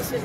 réussite.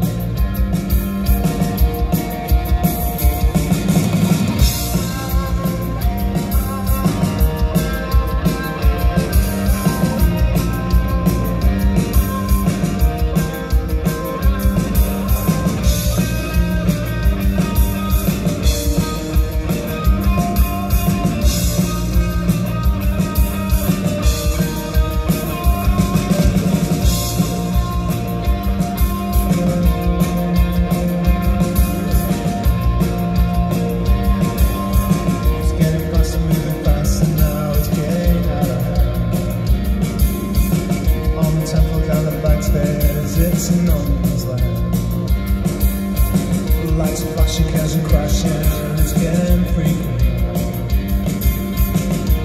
dancing on his lap. Lights flashing, cars are crashing, it's getting freaky.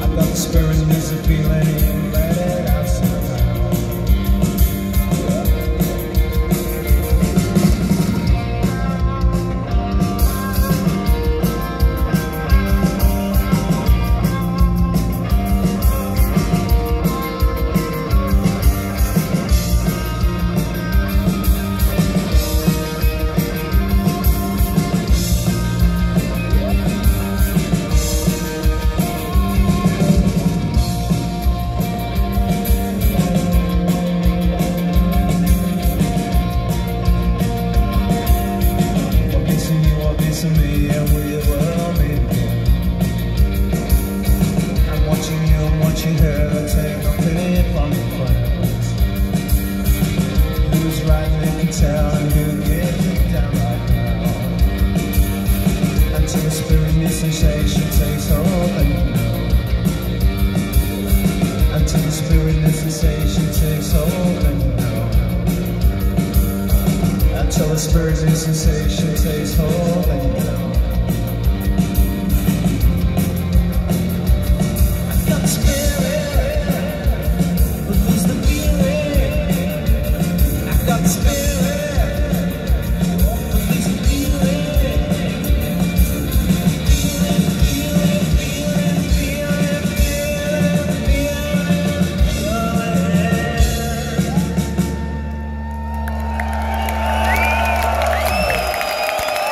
I've got the spirit sensation takes hold and now Until the spirit and sensation takes all and now Until the spirit and sensation takes hold and now Spirit, lose the feeling. I got the spirit.